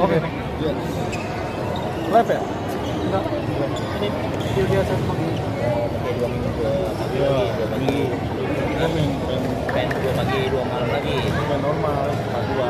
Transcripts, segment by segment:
Oke. Live ya? Enggak. Ini video biasa pakai dua minggu lagi dua pagi dua pagi dua malam lagi normal, dua,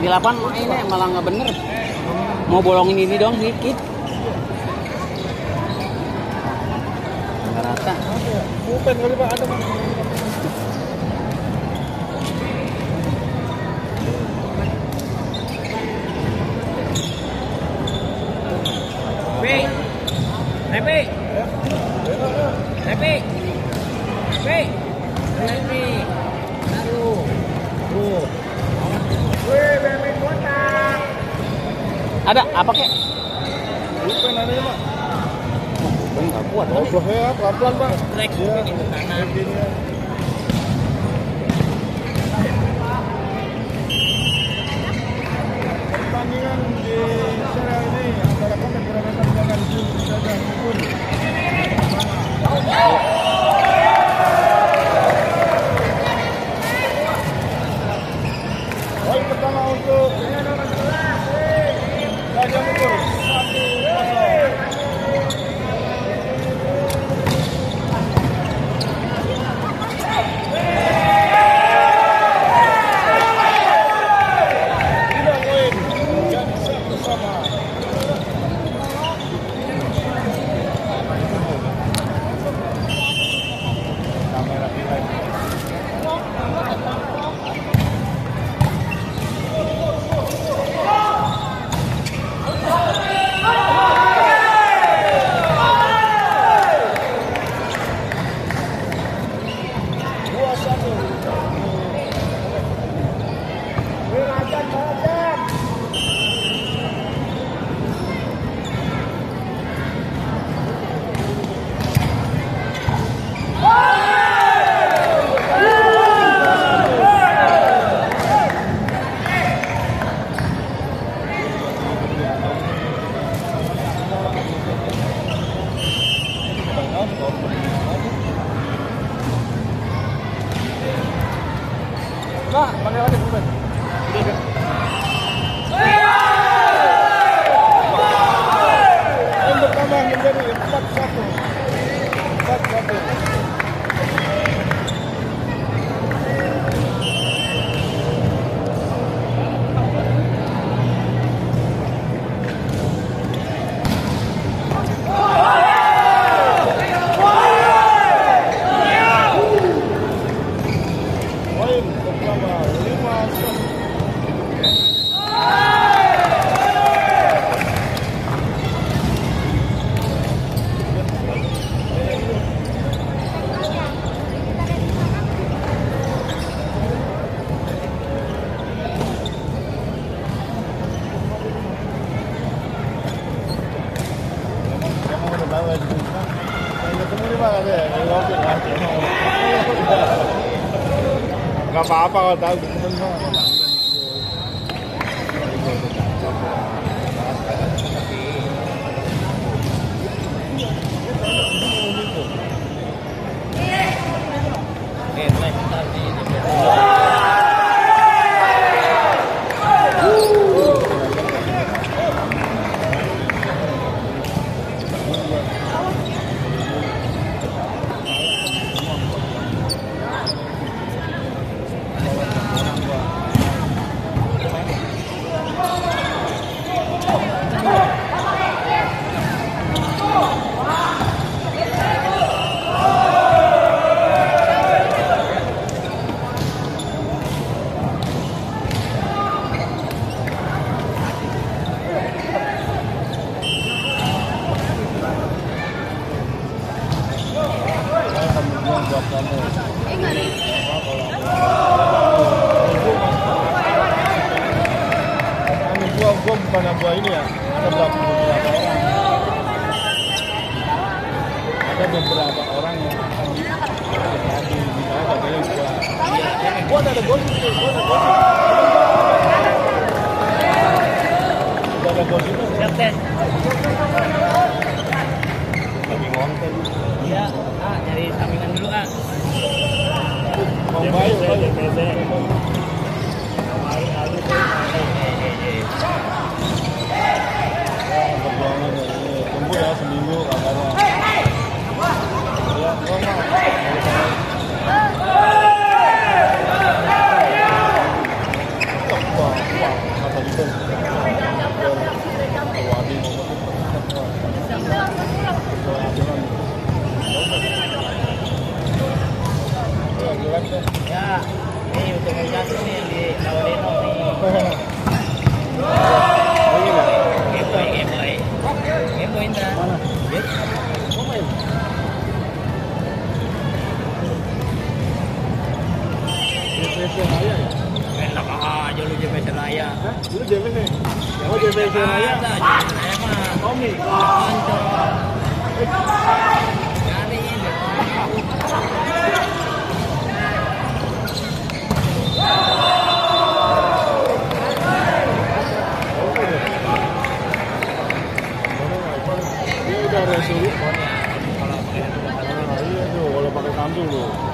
kek? 98 ini malah nggak bener. Mau bolongin ini dong dikit. Nggak rata. Bukan kali Pak, ada. Ada apa kek? Bukan ada ya Pak. Bang nggak kuat. Oh, ya, pelan-pelan Pak. Trek Iya. Ini ke kanan Begini ya. Pertandingan di serial ini antara Komit Purwakarta dengan Jun Saja Pun. knockout. Mana gua ini ya? Ada beberapa orang. Ada beberapa orang yang akan di di misalnya katanya gua gua ada gosip. Gua ada gosip. Ada gosip lagi ngonten. Iya. Ah, nyari sampingan dulu ah. mau bayu bayu perjuangan ya ini tunggu ya seminggu. Ini organisasi nih di Lawadeno nih. Raya. Lu JPC? Oh JPC Raya? Tommy? Dia udah iya kalau pakai.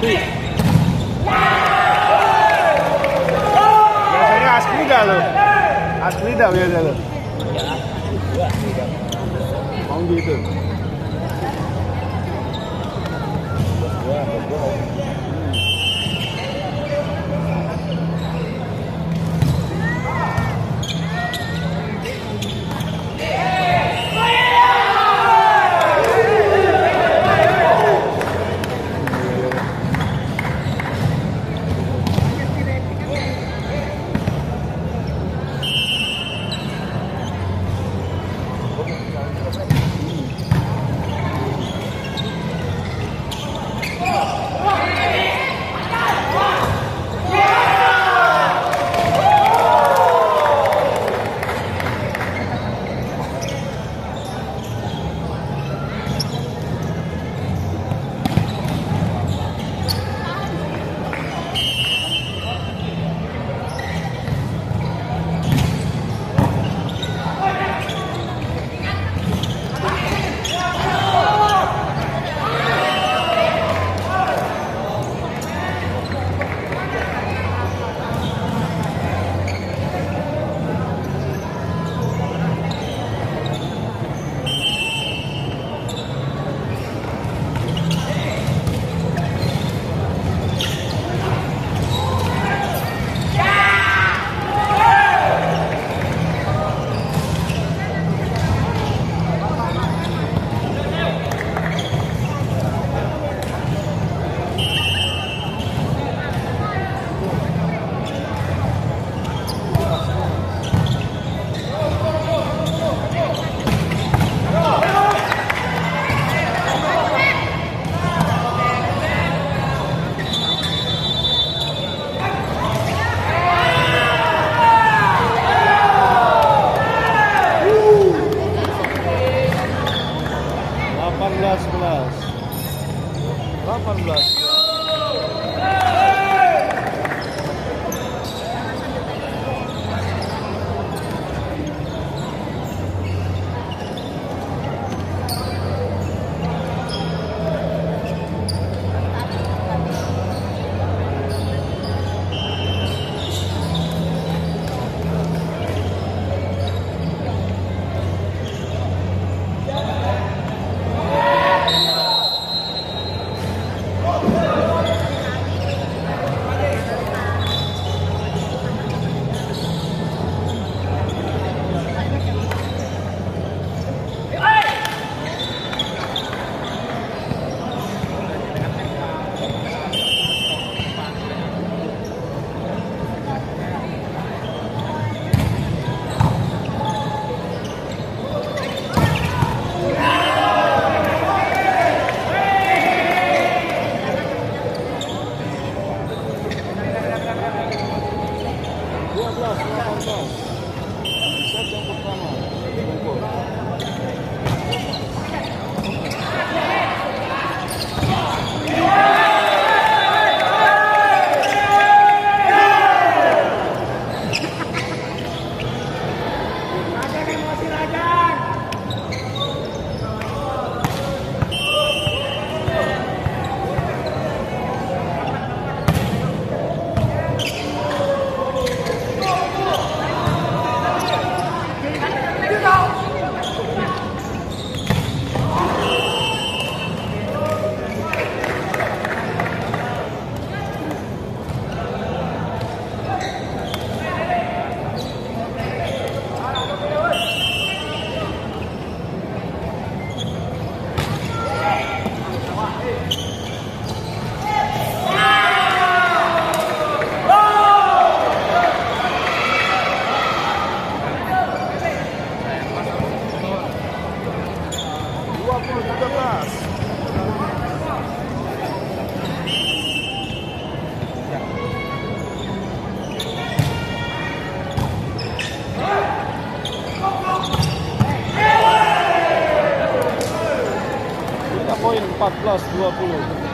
对。plus 20